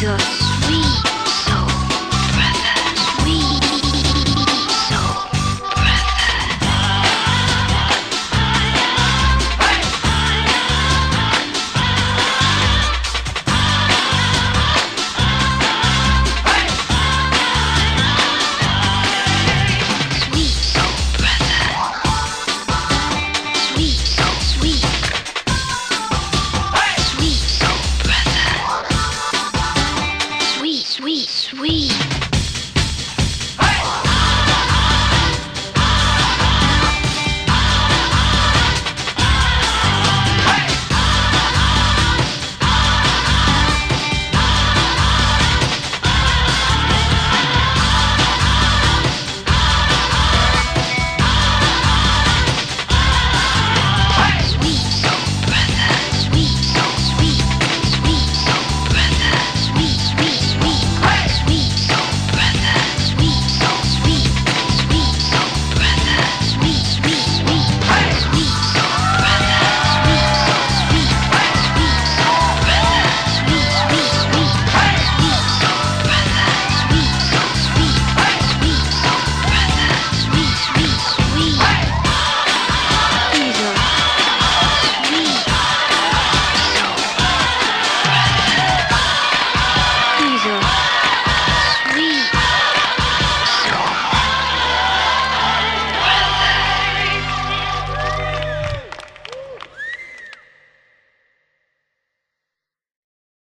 идешь.